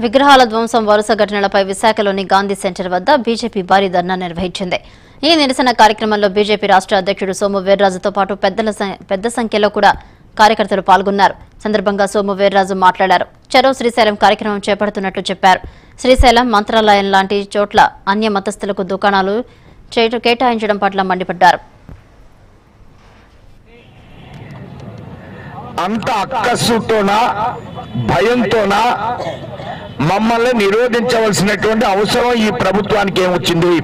విగ్రహాల ధ్వంసం వరుస ఘటనలపై విశాఖలోని గాంధీ సెంటర్ వద్ద బీజేపీ భారీ ధర్నా నిర్వహించింది. ఈ నిరసన కార్యక్రమంలో బీజేపీ రాష్ట్ర అధ్యక్షుడు సోము వీర్రాజుతో పాటు పెద్దల సం- పెద్ద సంఖ్యలో కూడా కార్యకర్తలు పాల్గొన్నారు. సందర్భంగా సోము వీర్రాజు మాట్లాడారు. చెరో శ్రీశైలం కార్యక్రమం చేపడుతున్నట్లు చెప్పారు. శ్రీశైలం మంత్రాలయం లాంటి చోట్ల అన్య మతస్థులకు దుకాణాలు కేటాయించడం పట్ల మండిపడ్డారు. అంత అక్కస్సుతోనా భయంతోనా మమ్మల్ని నిరోధించవలసినటువంటి అవసరం ఈ ప్రభుత్వానికి ఏమొచ్చింది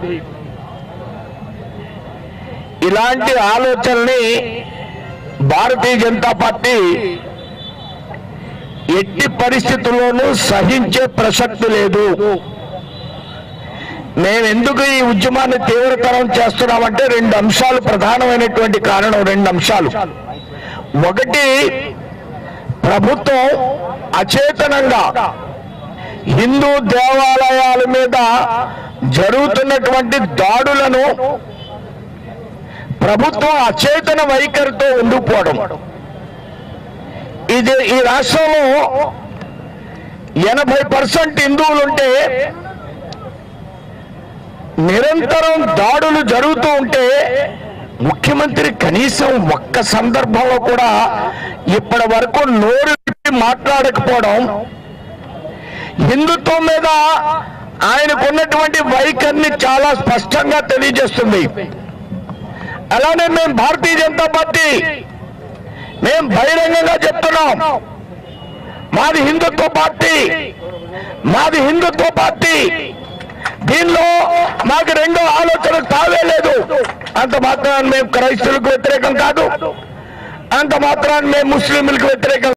ఇలాంటి ఆలోచనల్ని భారతీయ జనతా పార్టీ ఎట్టి పరిస్థితుల్లోనూ సహించే ప్రసక్తి లేదు. మేము ఎందుకు ఈ ఉద్యమాన్ని తీవ్రతరం చేస్తున్నామంటే రెండు అంశాలు ప్రధానమైనటువంటి కారణం రెండు అంశాలు. ఒకటి ప్రభుత్వం అచేతనంగా హిందూ దేవాలయాల మీద జరుగుతున్నటువంటి దాడులను ప్రభుత్వం అచేతన వైఖరితో ఉండిపోవడం. ఇది ఈ రాష్ట్రంలో ఎనభై పర్సెంట్ హిందువులుంటే నిరంతరం దాడులు జరుగుతూ ఉంటే ముఖ్యమంత్రి కనీసం ఒక్క సందర్భంలో కూడా ఇప్పటి వరకు నోరు మాట్లాడకపోవడం హిందుత్వం మీద ఆయనకున్నటువంటి వైఖరిని చాలా స్పష్టంగా తెలియజేస్తుంది. అలానే మేము భారతీయ జనతా పార్టీ మేము బహిరంగంగా చెప్తున్నాం. మాది హిందుత్వ పార్టీ మాది హిందుత్వ పార్టీ. దీనిలో మాకు రెండో ఆలోచన తావే లేదు. అంత మాత్రాన్ని మేము క్రైస్తవులకు వ్యతిరేకం కాదు. అంత మాత్రాన్ని మేము ముస్లింలకు వ్యతిరేకం